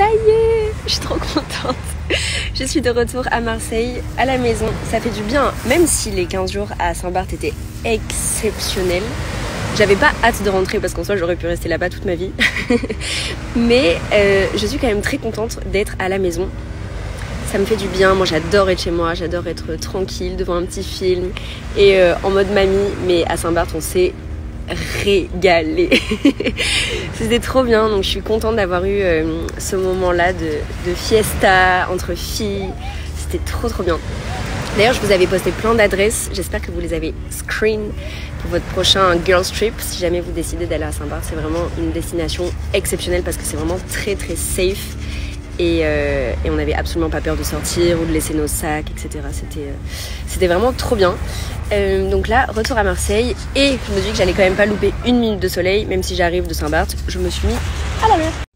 Ça y est, je suis trop contente. Je suis de retour à Marseille, à la maison. Ça fait du bien, même si les 15 jours à Saint-Barth étaient exceptionnels. J'avais pas hâte de rentrer parce qu'en soi j'aurais pu rester là-bas toute ma vie. Mais euh, je suis quand même très contente d'être à la maison. Ça me fait du bien, moi j'adore être chez moi, j'adore être tranquille devant un petit film et euh, en mode mamie. Mais à Saint-Barth on s'est régalé. C'était trop bien, donc je suis contente d'avoir eu euh, ce moment-là de, de fiesta entre filles. C'était trop trop bien. D'ailleurs, je vous avais posté plein d'adresses. J'espère que vous les avez screen pour votre prochain girls trip. Si jamais vous décidez d'aller à Saint-Barth, c'est vraiment une destination exceptionnelle parce que c'est vraiment très très safe. Et, euh, et on n'avait absolument pas peur de sortir ou de laisser nos sacs, etc. C'était, euh, c'était vraiment trop bien. Euh, donc là, retour à Marseille. Et je me dis que j'allais quand même pas louper une minute de soleil, même si j'arrive de Saint-Barth. Je me suis mis à la mer.